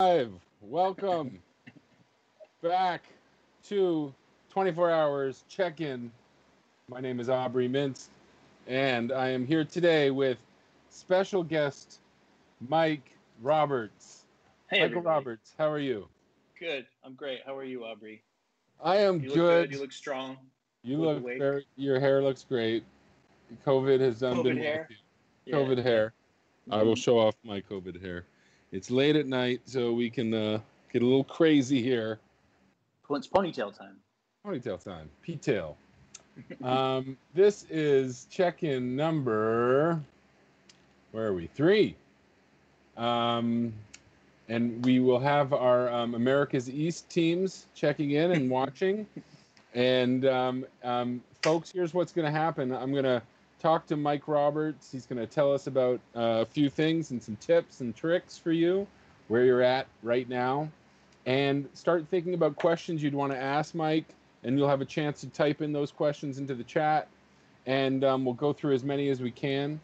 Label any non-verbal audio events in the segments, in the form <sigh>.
live. Welcome back to 24 Hours Check In. My name is Aubry Mintz, and I am here today with special guest Mike Roberts. Hey, Michael everybody. Roberts, how are you? Good. I'm great. How are you, Aubry? I am You good. good. You look strong. You look look very, your hair looks great. COVID has done COVID been hair? you. COVID hair. I will Mhm. show off my COVID hair. It's late at night, so we can uh, get a little crazy here. It's ponytail time. Ponytail time. P-tail. um, <laughs> this is check-in number. Where are we? Three. Um, and we will have our um, America's East teams checking in and <laughs> watching. and um, um, folks, here's what's going to happen. I'm going to talk to Mike Roberts. He's going to tell us about uh, a few things and some tips and tricks for you, where you're at right now, and start thinking about questions you'd want to ask Mike. And you'll have a chance to type in those questions into the chat, and um, we'll go through as many as we can.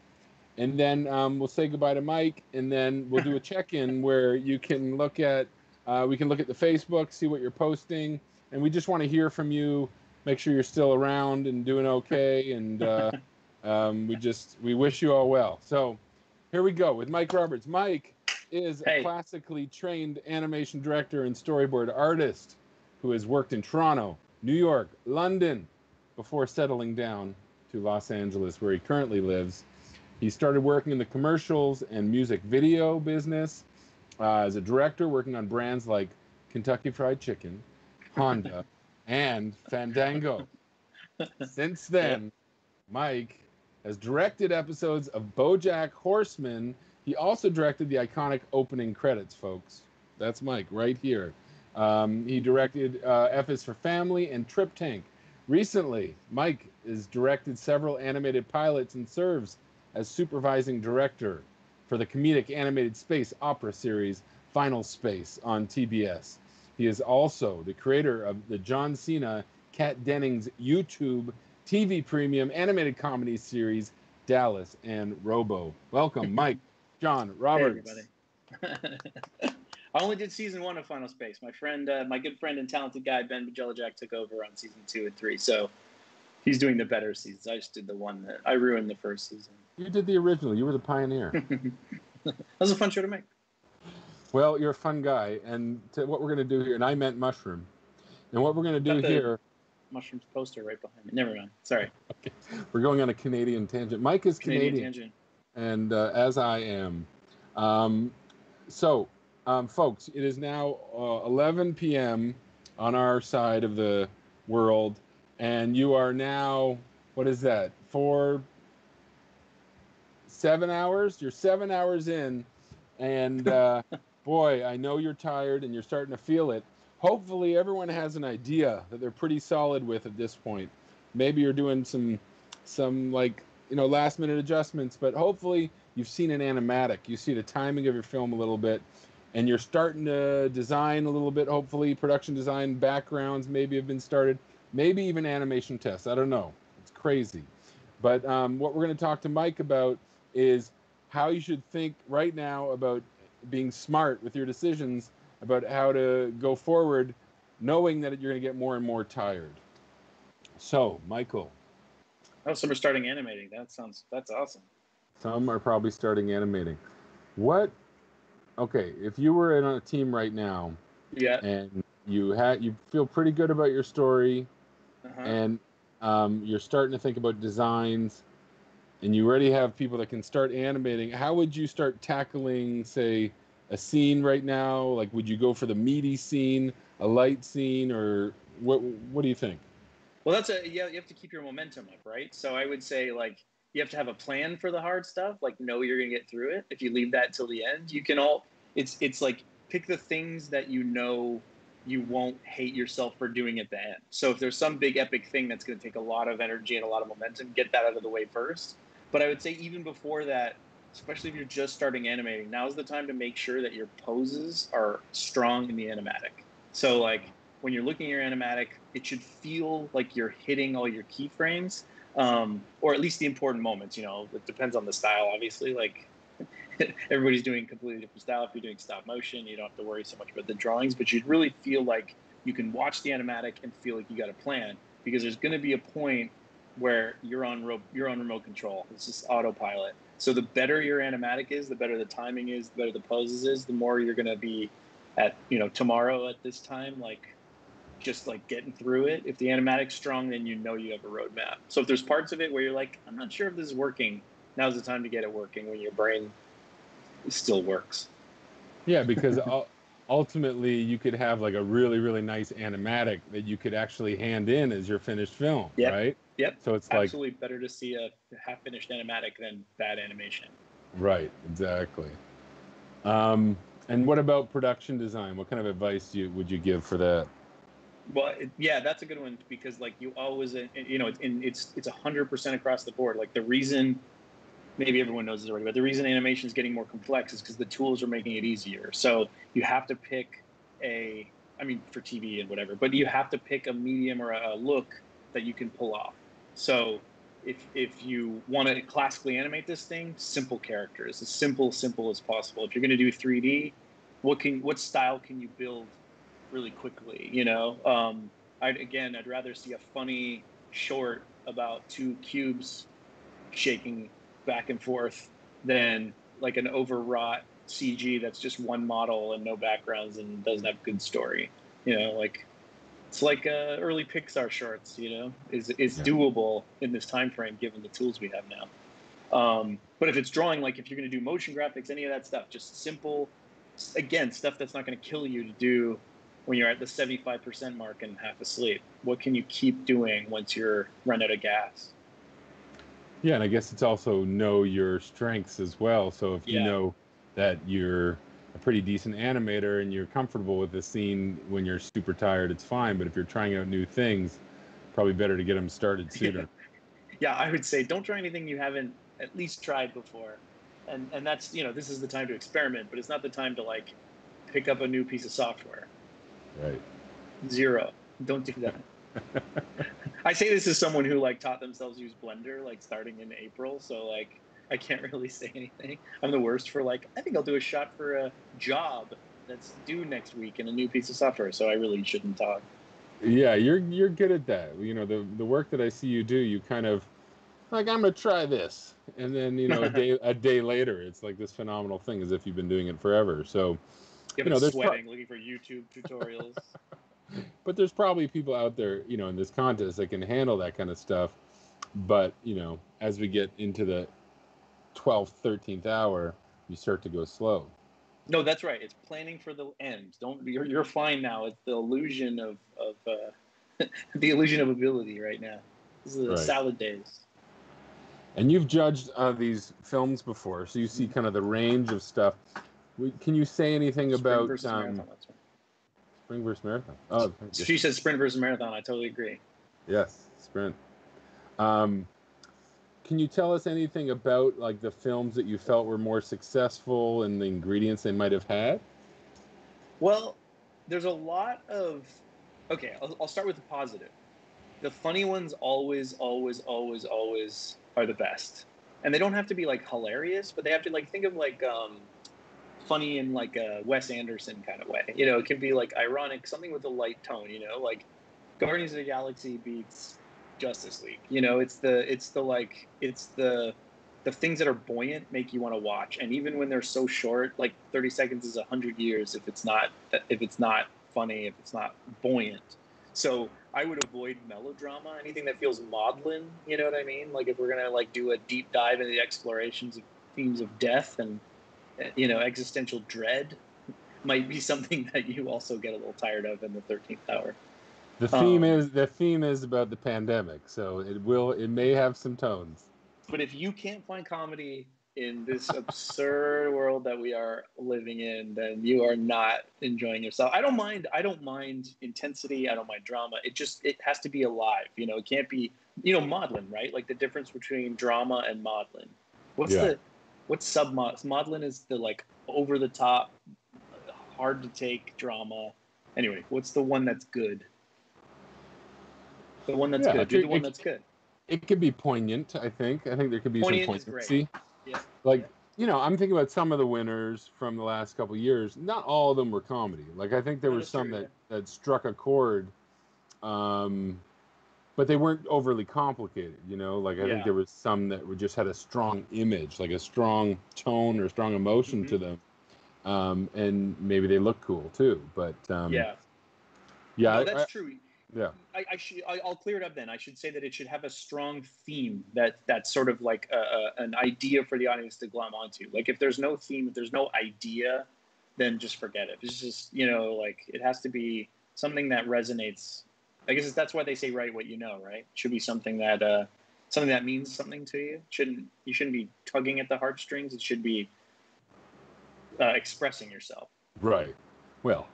And then um, we'll say goodbye to Mike, and then we'll do a check-in <laughs> where you can look at, uh, we can look at the Facebook, see what you're posting, and we just want to hear from you. Make sure you're still around and doing okay, and uh, <laughs> um, we just we wish you all well. So here we go with Mike Roberts. Mike is a classically trained animation director and storyboard artist who has worked in Toronto, New York, London, before settling down to Los Angeles, where he currently lives. He started working in the commercials and music video business uh, as a director, working on brands like Kentucky Fried Chicken, Honda, <laughs> and Fandango. Since then, Mike has directed episodes of BoJack Horseman. He also directed the iconic opening credits, folks. That's Mike right here. Um, he directed uh, F is for Family and TripTank. Recently, Mike has directed several animated pilots and serves as supervising director for the comedic animated space opera series Final Space on TBS. He is also the creator of the John Cena Kat Dennings YouTube TV premium animated comedy series Dallas and Robo. Welcome, <laughs> Mike, John, Hey, everybody. <laughs> I only did season one of Final Space. My friend, uh, my good friend and talented guy Ben Jack took over on season two and three, so he's doing the better seasons. I just did the one that I ruined the first season. you did the original. You were the pioneer. <laughs> that was a fun show to make. well, you're a fun guy, and to what we're going to do here, and I meant mushroom. And what we're going to do here, Mushrooms poster right behind me. Never mind. Sorry. Okay. we're going on a Canadian tangent. Mike is Canadian, Canadian. tangent. and uh, as I am. Um, so, um, folks, it is now uh, 11 p.m. on our side of the world, and you are now, what is that, four, seven hours? You're seven hours in, and uh, <laughs> boy, I know you're tired and you're starting to feel it. Hopefully, everyone has an idea that they're pretty solid with at this point. Maybe you're doing some, some like you know last minute adjustments, but hopefully you've seen an animatic. You see the timing of your film a little bit, and you're starting to design a little bit. Hopefully, production design backgrounds maybe have been started. Maybe even animation tests. I don't know. It's crazy. But um, what we're going to talk to Mike about is how you should think right now about being smart with your decisions about how to go forward, knowing that you're going to get more and more tired. So, Michael, Oh, so we're starting animating. That sounds. That's awesome. some are probably starting animating. What? Okay, if you were in a team right now Yeah. and you had you feel pretty good about your story Uh-huh. and um, you're starting to think about designs and you already have people that can start animating how would you start tackling say a scene right now like would you go for the meaty scene a light scene or what what do you think Well, that's a yeah. You have to keep your momentum up, right? So I would say like you have to have a plan for the hard stuff. Like know you're gonna get through it. If you leave that till the end, you can all. It's it's like pick the things that you know you won't hate yourself for doing at the end. So if there's some big epic thing that's gonna take a lot of energy and a lot of momentum, get that out of the way first. But I would say even before that, especially if you're just starting animating, now's the time to make sure that your poses are strong in the animatic. So like when you're looking at your animatic, it should feel like you're hitting all your keyframes, um, or at least the important moments. You know, it depends on the style, obviously. Like <laughs> everybody's doing completely different style. If you're doing stop motion, you don't have to worry so much about the drawings, but you'd really feel like you can watch the animatic and feel like you got a plan because there's going to be a point where you're on ro- you're on remote control. It's just autopilot. So the better your animatic is, the better the timing is, the better the poses is, the more you're going to be at you know tomorrow at this time like just like getting through it. If the animatic's strong, then you know you have a roadmap. So if there's parts of it where you're like, I'm not sure if this is working, now's the time to get it working when your brain still works. Yeah, because <laughs> ultimately you could have like a really really nice animatic that you could actually hand in as your finished film, yep. right? Yep. So it's absolutely like, better to see a half finished animatic than bad animation. Right. Exactly. Um, and what about production design? What kind of advice you, would you give for that? Well, it, yeah, that's a good one because like you always, uh, you know, in, it's it's a hundred percent across the board. Like the reason, maybe everyone knows this already, but the reason animation is getting more complex is because the tools are making it easier. So you have to pick a, I mean, for TV and whatever, but you have to pick a medium or a look that you can pull off. So if if you want to classically animate this thing, simple characters, as simple simple as possible. If you're going to do 3D, what can what style can you build really quickly. You know, um, I'd again, I'd rather see a funny short about two cubes shaking back and forth than like an overwrought CG that's just one model and no backgrounds and doesn't have good story. You know, like it's like uh, early Pixar shorts. You know, is is yeah. doable in this time frame given the tools we have now. Um, but if it's drawing, like if you're going to do motion graphics, any of that stuff, just simple, again, stuff that's not going to kill you to do when you're at the 75% mark and half asleep? What can you keep doing once you're run out of gas? Yeah, and I guess it's also know your strengths as well. So if you know that you're a pretty decent animator and you're comfortable with the scene when you're super tired, it's fine. But if you're trying out new things, probably better to get them started <laughs> sooner. yeah, I would say don't try anything you haven't at least tried before. And and that's you know this is the time to experiment, but it's not the time to like pick up a new piece of software. Right. Zero. Don't do that. <laughs> <laughs> I say this as someone who like taught themselves use Blender like starting in April, so like I can't <laughs> really say anything. I'm the worst for like I think I'll do a shot for a job that's due next week in a new piece of software, so I really shouldn't talk. Yeah, you're you're good at that. You know, the the work that I see you do, you kind of like I'm gonna try this, and then you know a <laughs> day a day later, it's like this phenomenal thing, as if you've been doing it forever. So you know, there's sweating, pro- looking for YouTube tutorials. <laughs> but there's probably people out there, you know, in this contest that can handle that kind of stuff. But you know, as we get into the 12th, 13th hour, you start to go slow. No, that's right. It's planning for the end. Don't you're you're fine now. It's the illusion of of uh, <laughs> the illusion of ability right now. This is the right. salad days. And you've judged uh, these films before, so you see kind of the range of stuff. Can you say anything Spring about versus um, marathon, Spring versus marathon? Oh, she said sprint versus marathon. I totally agree. Yes, sprint. Um, can you tell us anything about like the films that you felt were more successful and the ingredients they might have had? Well, there's a lot of. Okay, I'll, I'll start with the positive. The funny ones always, always, always, always are the best, and they don't have to be like hilarious, but they have to like think of like um, funny in like a Wes Anderson kind of way. You know, it can be like ironic, something with a light tone. You know, like Guardians of the Galaxy beats Justice League. You know, it's the it's the like it's the the things that are buoyant make you want to watch, and even when they're so short, like thirty seconds is a hundred years if it's not if it's not funny, if it's not buoyant. So I would avoid melodrama, anything that feels maudlin. You know what I mean? Like if we're gonna like do a deep dive into the explorations of themes of death and you know, existential dread might be something <laughs> that you also get a little tired of in the 13th hour. The theme um, is the theme is about the pandemic, so it will it may have some tones. But if you can't find comedy in this absurd world that we are living in, then you are not enjoying yourself. I don't mind. I don't mind intensity. I don't mind drama. It just it has to be alive. You know, it can't be. You know, maudlin, right? Like the difference between drama and maudlin. What's yeah. the what's sub maudlin is the like over the top, hard to take drama. Anyway, what's the one that's good? The one that's yeah, good. Do the one that's good. It could be poignant. I think. I think there could be poignant some poignancy. Yeah. Like you know, I'm thinking about some of the winners from the last couple of years. Not all of them were comedy. Like I think there were some true, that that struck a chord, um, but they weren't overly complicated. You know, like I Yeah. think there was some that were just had a strong image, like a strong tone or strong emotion to Mhm. them, um, and maybe they look cool too. But um, yeah, yeah, no, that's I- true. Yeah. I, I should. I, I'll clear it up then. I should say that it should have a strong theme that that's sort of like a, a, an idea for the audience to glom onto. Like if there's no theme, if there's no idea, then just forget it. It's just you know like it has to be something that resonates. I guess that's why they say write what you know, right? It should be something that uh, something that means something to you. Shouldn't you shouldn't be tugging at the heartstrings. It should be uh, expressing yourself. Right. Well,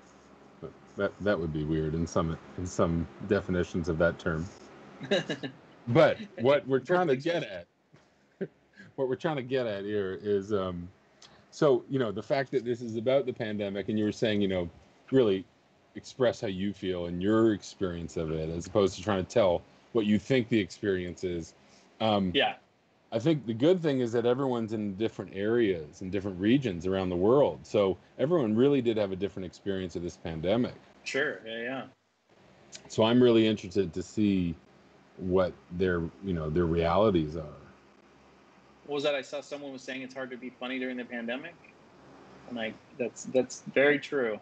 that that would be weird in some in some definitions of that term. <laughs> But what we're trying to get at, <laughs> what we're trying to get at here is, um, so you know, the fact that this is about the pandemic, and you were saying, you know, really express how you feel and your experience of it, as opposed to trying to tell what you think the experience is. Um, yeah. I think the good thing is that everyone's in different areas and different regions around the world, so everyone really did have a different experience of this pandemic. Sure. Yeah. Yeah. So I'm really interested to see what their you know their realities are. what was that? I saw someone was saying it's hard to be funny during the pandemic. I'm like that's that's very true.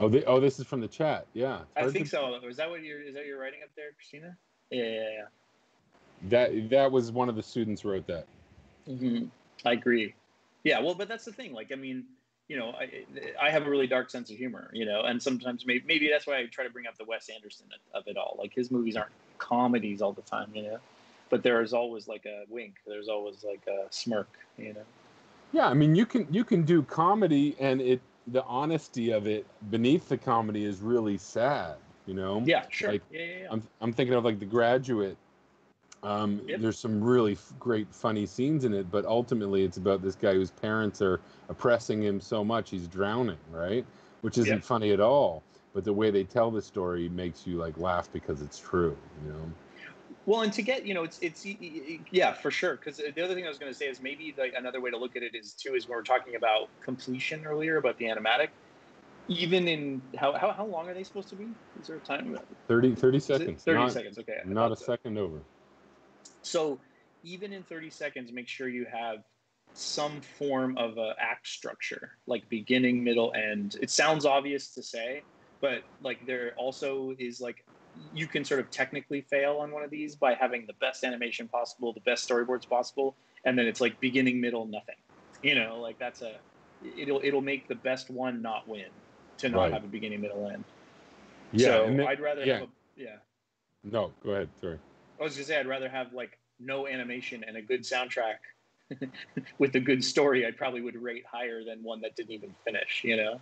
Oh, they, oh, this is from the chat. Yeah, I think to- so. Is that what you're is that you're writing up there, Christina? Yeah, yeah, That that was one of the students wrote that. yeah. hmm I agree. Yeah, well, but that's the thing. Like, I mean, you know, I I have a really dark sense of humor, you know, and sometimes maybe maybe that's why I try to bring up the Wes Anderson of it all. Like his movies aren't comedies all the time, you know, but there is always like a wink. There's always like a smirk, you know. Yeah, I mean you can you can do comedy and it the honesty of it beneath the comedy is really sad. You know. Yeah, sure. Like, yeah, yeah, yeah. I'm I'm thinking of like The Graduate. Um, Yep. There's some really f- great funny scenes in it, but ultimately it's about this guy whose parents are oppressing him so much he's drowning, right? Which isn't Yep. funny at all. But the way they tell the story makes you like laugh because it's true, you know. Well, and to get you know, it's it's yeah, for sure. Because the other thing I was going to say is maybe like another way to look at it is too is when we're talking about completion earlier about the animatic. Even in how how, how long are they supposed to be? Is there a time? 30, 30 seconds. Thirty not, seconds. Okay. Not a so. second over. So even in 30 seconds, make sure you have some form of a act structure, like beginning, middle, end. It sounds obvious to say, but like there also is like you can sort of technically fail on one of these by having the best animation possible, the best storyboards possible, and then it's like beginning, middle, nothing. You know, like that's a it'll it'll make the best one not win to not Right. have a beginning, middle, end. Yeah. so I'd rather yeah. have a yeah. no, go ahead. Sorry. I was gonna say I'd rather have like no animation and a good soundtrack <laughs> with a good story. I probably would rate higher than one that didn't even finish. You know?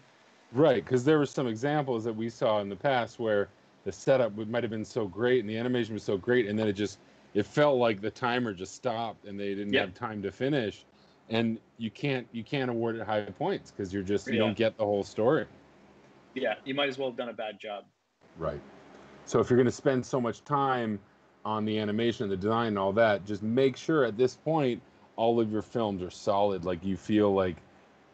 Right, because there were some examples that we saw in the past where the setup would, might have been so great and the animation was so great, and then it just it felt like the timer just stopped and they didn't Yep. have time to finish, and you can't you can't award it high points because you're just you Yeah. don't get the whole story. Yeah, you might as well have done a bad job. Right. So if you're going to spend so much time on the animation, the design, and all that, just make sure at this point all of your films are solid. Like you feel like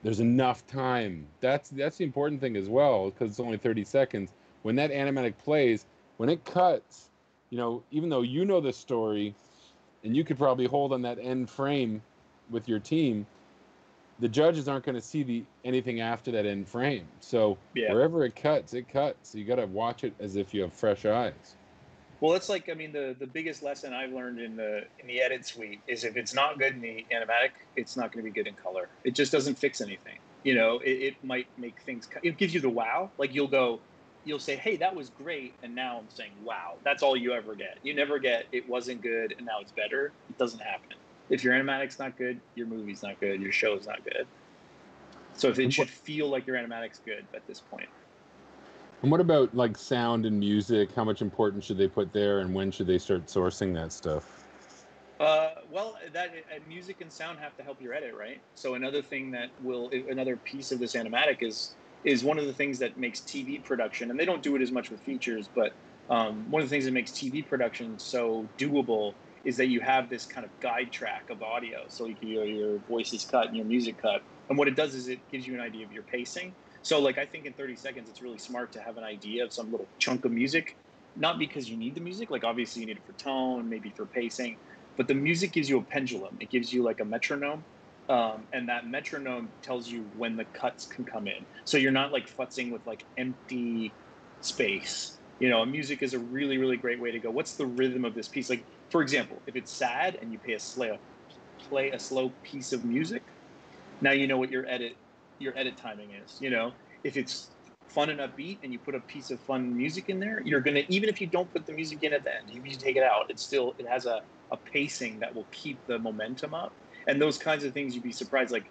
there's enough time. That's that's the important thing as well because it's only 30 seconds. When that animatic plays, when it cuts, you know, even though you know the story, and you could probably hold on that end frame with your team, the judges aren't going to see the anything after that end frame. So Yeah. wherever it cuts, it cuts. You got to watch it as if you have fresh eyes. Well, it's like I mean the the biggest lesson I've learned in the in the edit suite is if it's not good in the animatic, it's not going to be good in color. It just doesn't fix anything. You know, it, it might make things. It gives you the wow. Like you'll go, you'll say, "Hey, that was great," and now I'm saying, "Wow." That's all you ever get. You never get it wasn't good and now it's better. It doesn't happen. If your animatic's not good, your movie's not good. Your show's not good. So if it should feel like your animatic's good at this point. And what about like sound and music? How much importance should they put there, and when should they start sourcing that stuff? Uh, well, that uh, music and sound have to help your edit, right? So another thing that will, another piece of this animatic is is one of the things that makes TV production, and they don't do it as much with features, but um, one of the things that makes TV production so doable is that you have this kind of guide track of audio, so you can, your, your voice is cut and your music cut. And what it does is it gives you an idea of your pacing. So like I think in 30 seconds, it's really smart to have an idea of some little chunk of music, not because you need the music. Like obviously you need it for tone, maybe for pacing, but the music gives you a pendulum. It gives you like a metronome. Um, and that metronome tells you when the cuts can come in. So you're not like futzing with like empty space. You know, music is a really, really great way to go. What's the rhythm of this piece? Like, for example, if it's sad and you play a slow, play a slow piece of music, now you know what your edit, your edit timing is. You know, if it's fun and upbeat and you put a piece of fun music in there, you're gonna even if you don't put the music in at the end, if you take it out, it still it has a, a pacing that will keep the momentum up. And those kinds of things you'd be surprised. Like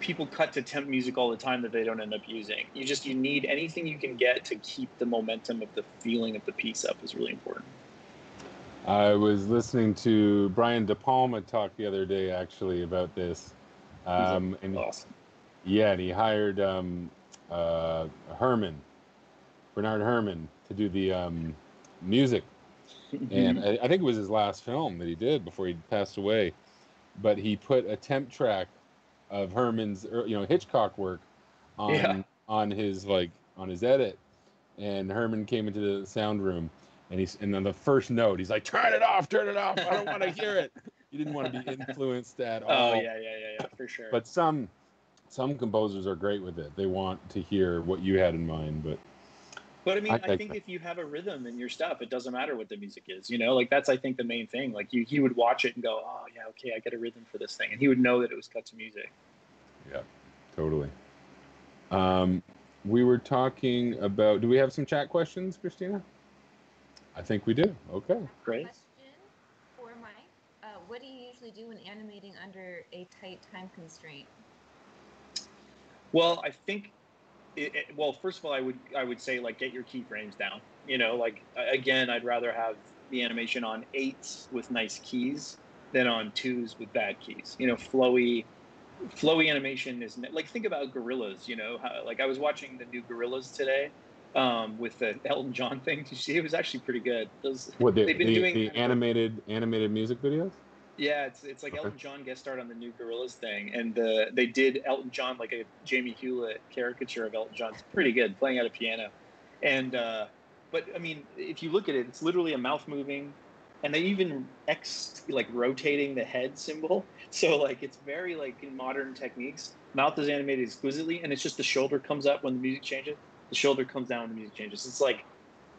people cut to temp music all the time that they don't end up using. You just you need anything you can get to keep the momentum of the feeling of the piece up is really important. I was listening to Brian De Palma talk the other day actually about this. Um, and awesome. Yeah, and he hired um, uh, Herrmann, Bernard Herrmann, to do the um, music. and I, I think it was his last film that he did before he passed away. But he put a temp track of Herrmann's, er, you know, Hitchcock work on Yeah. on his like on his edit, and Herrmann came into the sound room, and he's and then the first note, he's like, "Turn it off, turn it off! I don't want to hear it." He didn't want to be influenced at all. Oh yeah, yeah, yeah, yeah, for sure. But some some composers are great with it. They want to hear what you had in mind, but But I mean, I I, think think that- if you have a rhythm in your stuff, it doesn't matter what the music is. You know, like that's I think the main thing. Like you, he would watch it and go, "Oh yeah, okay, I get a rhythm for this thing," and he would know that it was cut to music. yeah, totally. Um, we were talking about. Do we have some chat questions, Christina? I think we do. Okay. Great. Question for Mike. Uh, what do you usually do when animating under a tight time constraint? Well, I think. It, it- well, first of all, I would I would say like get your keyframes down. You know, like again, I'd rather have the animation on eights with nice keys than on twos with bad keys. You know, flowy, flowy animation is like think about Gorillaz. You know, how, like I was watching the new Gorillaz today um, with the Elton John thing. Did you see? It was actually pretty good. Those, What the, They've been the, doing the animated animated music videos? Yeah, it's it's like Okay. Elton John guest starred on the new Gorillaz thing, and uh, they did Elton John like a Jamie Hewlett caricature of Elton John. It's pretty good, playing at a piano, and uh, but I mean, if you look at it, it's literally a mouth moving, and they even X like rotating the head symbol. <laughs> So like it's very like in modern techniques. Mouth is animated exquisitely, and it's just the shoulder comes up when the music changes. The shoulder comes down when the music changes. It's like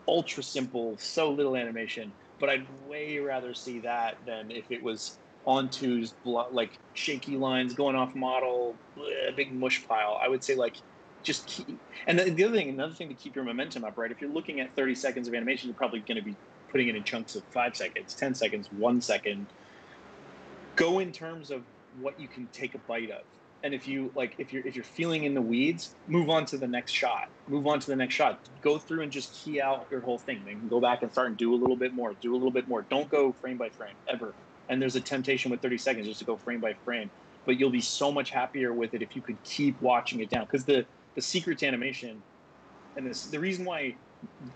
ultra simple, so little animation. But I'd way rather see that than if it was on twos, like shaky lines going off model, bleh, big mush pile. I would say like just keep. And the, the other thing, another thing to keep your momentum up, right? If you're looking at 30 seconds of animation, you're probably going to be putting it in chunks of five seconds, 10 seconds, one second. Go in terms of what you can take a bite of and if you like if you're if you're feeling in the weeds move on to the next shot. Move on to the next shot. Go through and just key out your whole thing. Then go back and start and do a little bit more. Do a little bit more. Don't go frame by frame ever. And there's a temptation with 30 seconds just to go frame by frame. But you'll be so much happier with it if you could keep watching it down. Because the the secret to animation and this the reason why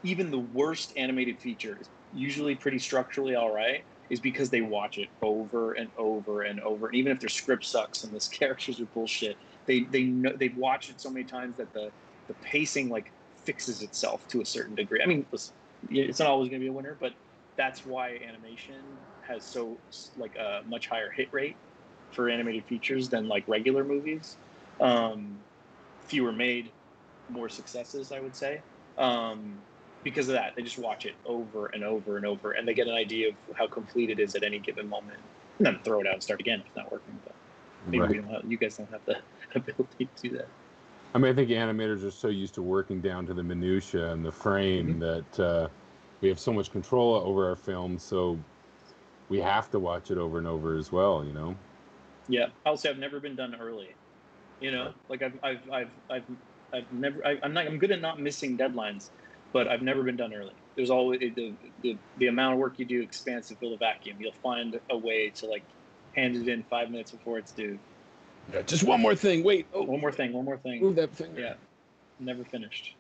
even the worst animated feature is usually pretty structurally all right is because they watch it over and over and over. And even if their script sucks and the <laughs> characters are bullshit, they they know they've watched it so many times that the the pacing like fixes itself to a certain degree. I mean, it's not always going to be a winner, but that's why animation has so like a much higher hit rate for animated features than like regular movies. Um, fewer made, more successes, I would say. Um, because of that, they just watch it over and over and over, and they get an idea of how complete it is at any given moment. And then throw it out and start again if it's not working. But maybe Right. we don't have, you guys don't have the <laughs> ability to do that. I mean, I think animators are so used to working down to the minutia and the frame that uh, we have so much control over our films, so we have to watch it over and over as well. You know. Yeah, I'll say I've never been done early. You know, like I've I've I've I've I've never I, I'm not I'm good at not missing deadlines, but I've never been done early. There's always the the, the amount of work you do expands to fill the vacuum. You'll find a way to like hand it in five minutes before it's due. Yeah, just one more thing. Wait. Oh, One more thing, one more thing. move that finger. Yeah, never finished.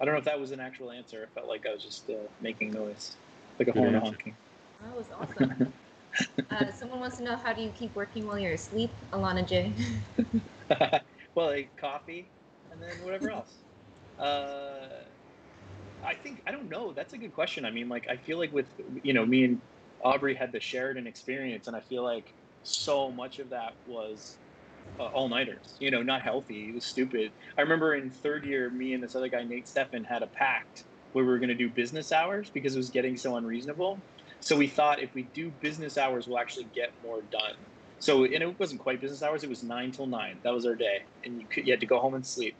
I don't know if that was an actual answer. It felt like I was just uh, making noise, like a Good horn answer. honking. That was awesome. <laughs> uh, someone wants to know how do you keep working while you're asleep, Alana J. <laughs> well, like coffee, and then whatever else. Uh, I think I don't know. That's a good question. I mean, like I feel like with you know me and Aubry had the Sheridan experience, and I feel like so much of that was uh, all nighters. You know, not healthy. It was stupid. I remember in third year, me and this other guy Nate Steffen had a pact where we were going to do business hours because it was getting so unreasonable. So we thought if we do business hours, we'll actually get more done. So and it wasn't quite business hours; it was nine till nine. That was our day, and you could, you had to go home and sleep.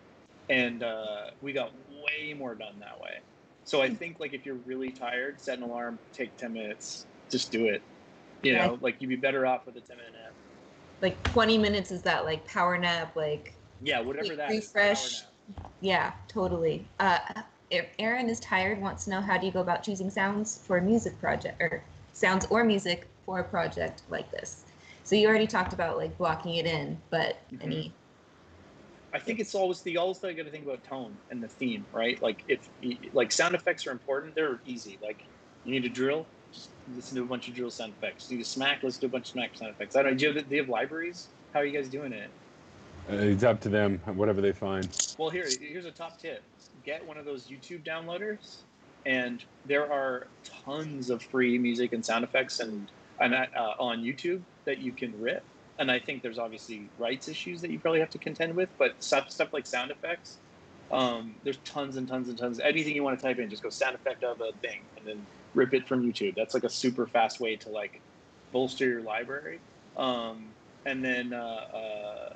And uh, we got way more done that way. So I think like if you're really tired, set an alarm, take ten minutes, just do it. You Yeah. know, like you'd be better off with a ten minute nap. Like 20 minutes is that like power nap? Like, Yeah, whatever that is. Refresh. yeah, totally. Uh, if Aaron is tired, wants to know how do you go about choosing sounds for a music project or sounds or music for a project like this? So you already talked about like blocking it in, but Mhm. any I think it's always the always that I got to think about tone and the theme, right? Like if like sound effects are important, they're easy. Like you need a drill, just listen to a bunch of drill sound effects. You need a smack, listen to a bunch of smack sound effects. I don't. Do you have, do you have libraries? How are you guys doing it? Uh, it's up to them, whatever they find. Well, here here's a top tip: get one of those YouTube downloaders, and there are tons of free music and sound effects and and uh, on YouTube that you can rip. And I think there's obviously rights issues that you probably have to contend with, but stuff stuff like sound effects, um, there's tons and tons and tons. Anything you want to type in, just go sound effect of a thing, and then rip it from YouTube. That's like a super fast way to like bolster your library. Um, and then uh, uh,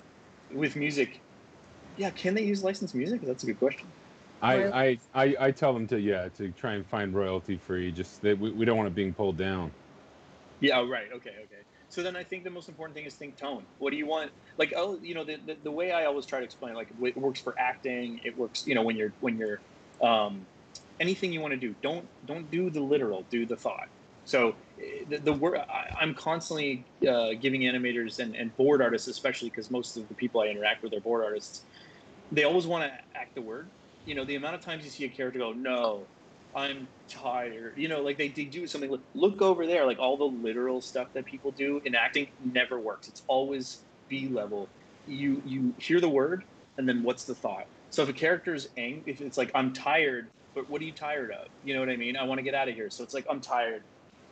with music, yeah, can they use licensed music? That's a good question. I, I, I, I tell them to yeah to try and find royalty free. Just that we, we don't want it being pulled down. Yeah, oh, right. Okay, okay. So then I think the most important thing is think tone. What do you want? Like, oh, you know, the, the, the way I always try to explain, like, it works for acting. It works, you know, when you're when you're um, anything you want to do. Don't don't do the literal. Do the thought. So the, the word I'm constantly uh, giving animators and, and board artists, especially because most of the people I interact with are board artists. They always want to act the word. You know, the amount of times you see a character go, "No, I'm tired. You know, like they, they do something. Look, look over there. Like all the literal stuff that people do in acting never works. It's always B level. You you hear the word, and then what's the thought? So if a character's ang, if it's like I'm tired, but what are you tired of? You know what I mean? I want to get out of here. So it's like I'm tired.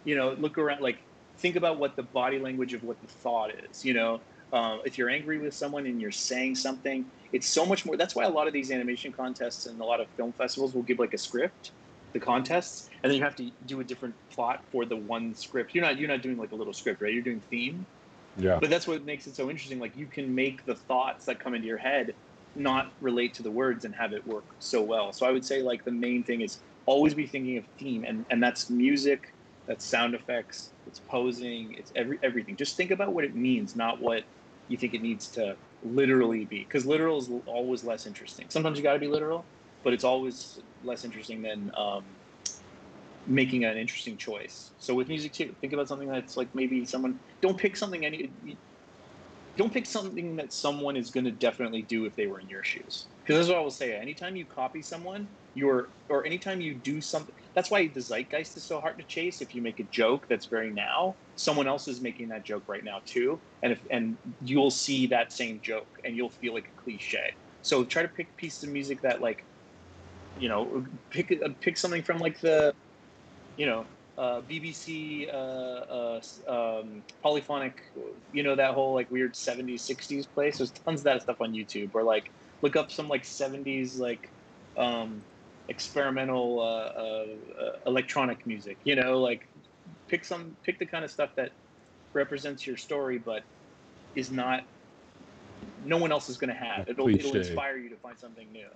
You know, look around. Like think about what the body language of what the thought is. You know, um, if you're angry with someone and you're saying something, it's so much more. That's why a lot of these animation contests and a lot of film festivals will give like a script the contests, and then you have to do a different plot for the one script. You're not you're not doing like a little script, right? You're doing theme. Yeah. But that's what makes it so interesting. Like you can make the thoughts that come into your head not relate to the words and have it work so well. So I would say like the main thing is always be thinking of theme, and and that's music, that's sound effects, it's posing, it's every everything. Just think about what it means, not what you think it needs to literally be. Because literal is always less interesting. Sometimes you got to be literal, but it's always less interesting than um, making an interesting choice. So with music too, think about something that's like maybe someone. Don't pick something any. Don't pick something that someone is going to definitely do if they were in your shoes. Because that's what I will say. Anytime you copy someone, you're or anytime you do something. That's why the zeitgeist is so hard to chase. If you make a joke that's very now, someone else is making that joke right now too, and if and you'll see that same joke and you'll feel like a cliche. So try to pick pieces of music that like you know, pick uh, pick something from like the, you know, uh, BBC uh, uh, um, Radiophonic, you know, that whole like weird '70s '60s place. There's tons of that stuff on YouTube. Or like look up some like '70s like um, experimental uh, uh, uh, electronic music. You know, like pick some pick the kind of stuff that represents your story, but is not. No one else is going to have. It'll, it'll inspire you to find something new.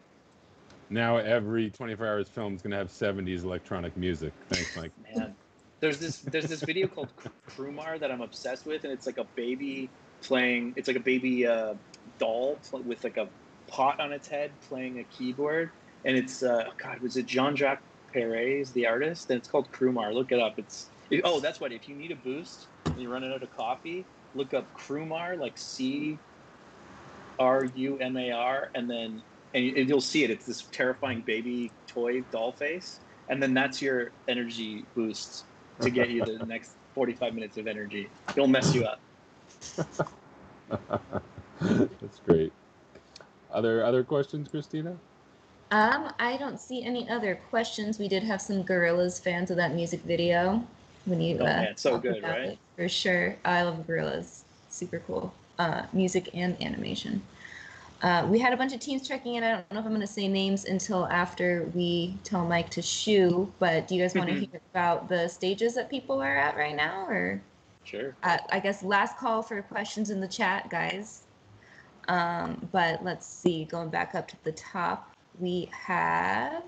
Now every 24 hours film is gonna have 70s electronic music. Thanks, Mike. <laughs> man. There's this there's this video called Crumar that I'm obsessed with, and it's like a baby playing. It's like a baby uh, doll with like a pot on its head playing a keyboard, and it's uh, God was it Jean Jacques Perrey the artist, and it's called Crumar. Look it up. It's it, oh that's what if you need a boost and you're running out of coffee, look up Crumar like C R U M A R, and then and you- you'll see it. It's this terrifying baby toy doll face, and then that's your energy boost to get you the <laughs> next 45 minutes of energy. It'll mess you up. <laughs> That's great. Other other questions, Christina? Um, I don't see any other questions. We did have some Gorillaz fans of that music video. When you, Oh, uh, man, so good, about right? it, for sure. I love Gorillaz. Super cool. Uh, music and animation. Uh, we had a bunch of teams checking in. I don't know if I'm going to say names until after we tell Mike to shoo. But do you guys want to Mhm. hear about the stages that people are at right now, or? Sure. uh, I guess last call for questions in the chat, guys. Um, but let's see, going back up to the top, we have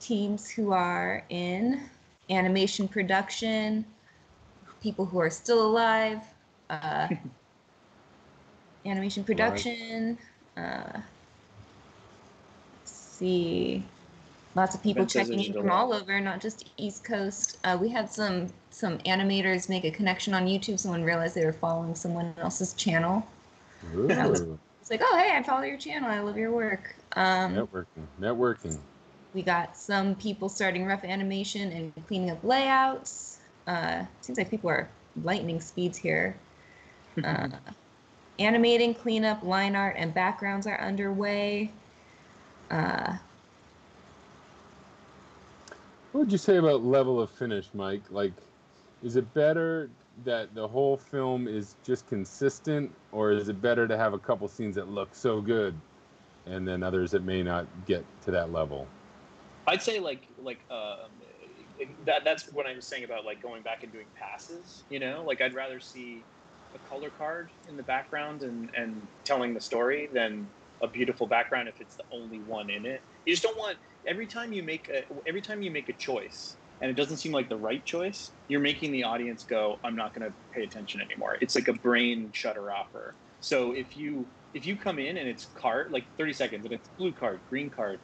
teams who are in animation production, people who are still alive, uh, <laughs> animation production. Uh, let's see, lots of people checking in from all over, not just East Coast. Uh, we had some some animators make a connection on YouTube. Someone realized they were following someone else's channel. Ooh, It's like, oh hey, I follow your channel. I love your work. Um, networking. Networking. we got some people starting rough animation and cleaning up layouts. Uh, seems like people are lightning speeds here. <laughs> Uh, animating, cleanup, line art, and backgrounds are underway. Uh, What would you say about level of finish, Mike? Like, is it better that the whole film is just consistent, or is it better to have a couple scenes that look so good, and then others that may not get to that level? I'd say like like um, that. That's what I was saying about like going back and doing passes. You know, like I'd rather see a color card in the background and and telling the story than a beautiful background if it's the only one in it. You just don't want every time you make a every time you make a choice and it doesn't seem like the right choice, you're making the audience go, "I'm not going to pay attention anymore." It's like a brain shutter offer. So if you if you come in and it's card like 30 seconds and it's blue card, green card,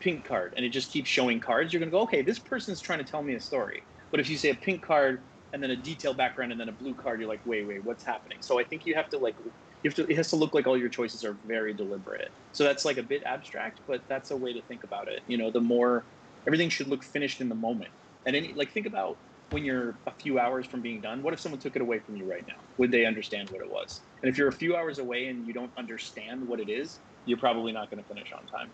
pink card and it just keeps showing cards, you're going to go, okay, this person's trying to tell me a story. But if you say a pink card and then a detailed background and then a blue card, you're like, wait, wait, what's happening? So I think you have to like, you have to, it has to look like all your choices are very deliberate. So that's like a bit abstract, but that's a way to think about it. You know, the more everything should look finished in the moment. And any, like, think about when you're a few hours from being done, what if someone took it away from you right now? Would they understand what it was? And if you're a few hours away and you don't understand what it is, you're probably not going to finish on time.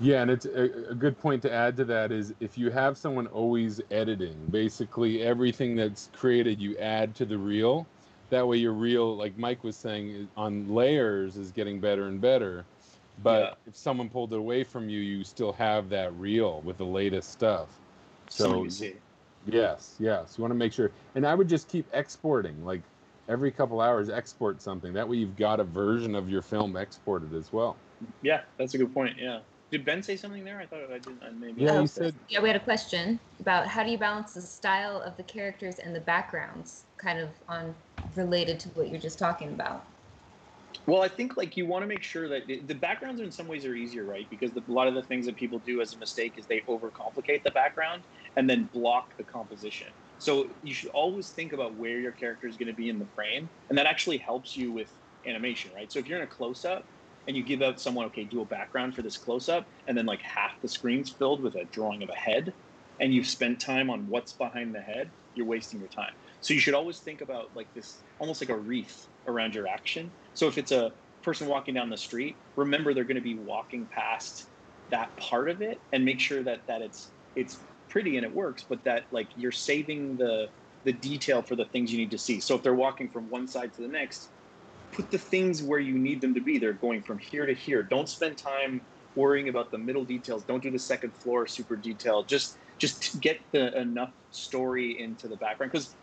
Yeah, and it's a, a good point to add to that is if you have someone always editing, basically everything that's created you add to the reel. That way your reel, like Mike was saying, on layers is getting better and better. But Yeah. if someone pulled it away from you, you still have that reel with the latest stuff. So So you see. yes, yes, you want to make sure. And I would just keep exporting, like every couple hours, export something. That way you've got a version of your film exported as well. Yeah, that's a good point. Yeah. Did Ben say something there? I thought I didn't. I maybe Yeah, you said yeah, we had a question about how do you balance the style of the characters and the backgrounds, kind of on related to what you're just talking about. Well, I think like you want to make sure that the, the backgrounds in some ways are easier, right? Because the, a lot of the things that people do as a mistake is they overcomplicate the background and then block the composition. So you should always think about where your character is going to be in the frame, and that actually helps you with animation, right? So if you're in a close-up and you give out someone, okay, do a background for this close-up, and then like half the screen's filled with a drawing of a head, and you've spent time on what's behind the head, you're wasting your time. So you should always think about like this, almost like a wreath around your action. So if it's a person walking down the street, remember they're going to be walking past that part of it, and make sure that that it's it's pretty and it works, but that like you're saving the the detail for the things you need to see. So if they're walking from one side to the next, put the things where you need them to be. They're going from here to here. Don't spend time worrying about the middle details. Don't do the second floor super detailed. Just just get the enough story into the background because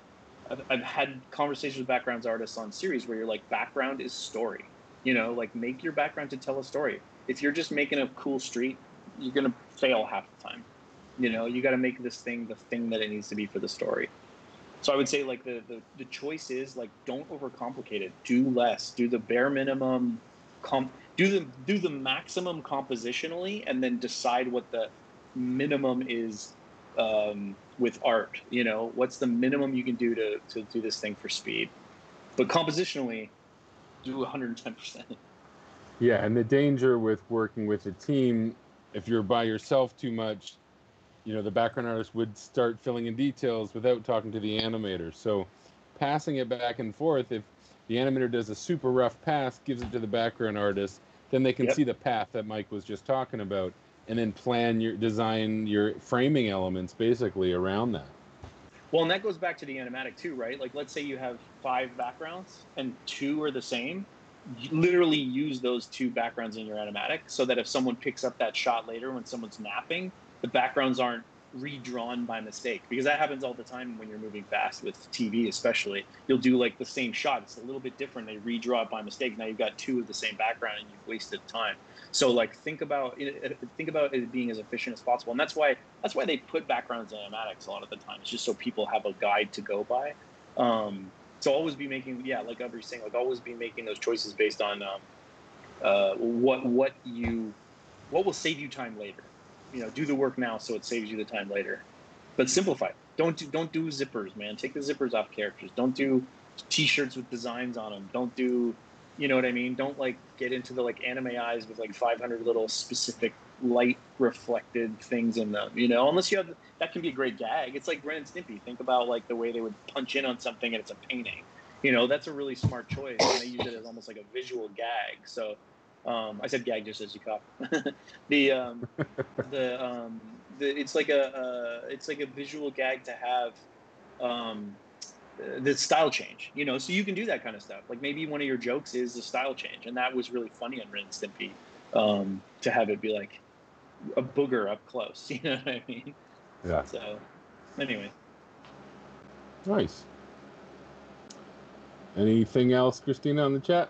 I've, I've had conversations with backgrounds artists on series where you're like background is story you know like make your background to tell a story if you're just making a cool street you're gonna fail half the time you know you got to make this thing the thing that it needs to be for the story so i would say like the, the the choice is like don't overcomplicate it. Do less. Do the bare minimum comp do the do the maximum compositionally and then decide what the minimum is um, with art you know? What's the minimum you can do to, to do this thing for speed? But compositionally do 110% Yeah, and the danger with working with a team, if you're by yourself too much, you know the background artist would start filling in details without talking to the animator. So passing it back and forth, if the animator does a super rough pass, gives it to the background artist, then they can Yep. see the path that Mike was just talking about, and then plan your design your framing elements basically around that. Well, and that goes back to the animatic too, right? Like, let's say you have five backgrounds and two are the same. Literally use those two backgrounds in your animatic so that if someone picks up that shot later when someone's napping, the backgrounds aren't redrawn by mistake because that happens all the time when you're moving fast with TV, especially. You'll do like the same shot, it's a little bit different. They redraw it by mistake. Now you've got two of the same background and you've wasted time. So like think about it, think about it being as efficient as possible, and that's why that's why they put backgrounds in animatics a lot of the time. It's just so people have a guide to go by. Um, so always be making, yeah, like every saying, like always be making those choices based on um, uh, what what you what will save you time later. You know, do the work now so it saves you the time later. But simplify. Don't do don't do zippers, man. Take the zippers off characters. Don't do t-shirts with designs on them. Don't do, you know what I mean? Don't like get into the like anime eyes with like 500 little specific light reflected things in them. You know, unless you have that can be a great gag. It's like Ren and. Think about like the way they would punch in on something and it's a painting. You know, that's a really smart choice. And they use it as almost like a visual gag. So um, I said gag just as you cop. <laughs> the um, <laughs> the um, the it's like a uh, it's like a visual gag to have um, the style change. You know, so you can do that kind of stuff. Like maybe one of your jokes is the style change, and that was really funny on Ren and Stimpy um, to have it be like a booger up close. <laughs> You know what I mean? Yeah. So anyway. Nice. Anything else, Christina, on the chat?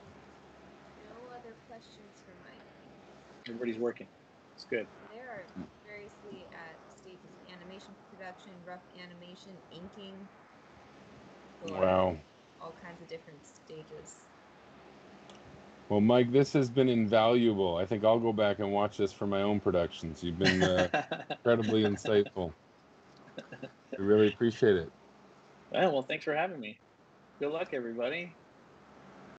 No other questions for Mike. Everybody's working. It's good. There are variously at stages of animation production, rough animation, inking. Wow. All kinds of different stages. Well, Mike, this has been invaluable. I think I'll go back and watch this for my own productions. You've been uh, <laughs> incredibly insightful. I really appreciate it. well, well, thanks for having me. Good luck, everybody.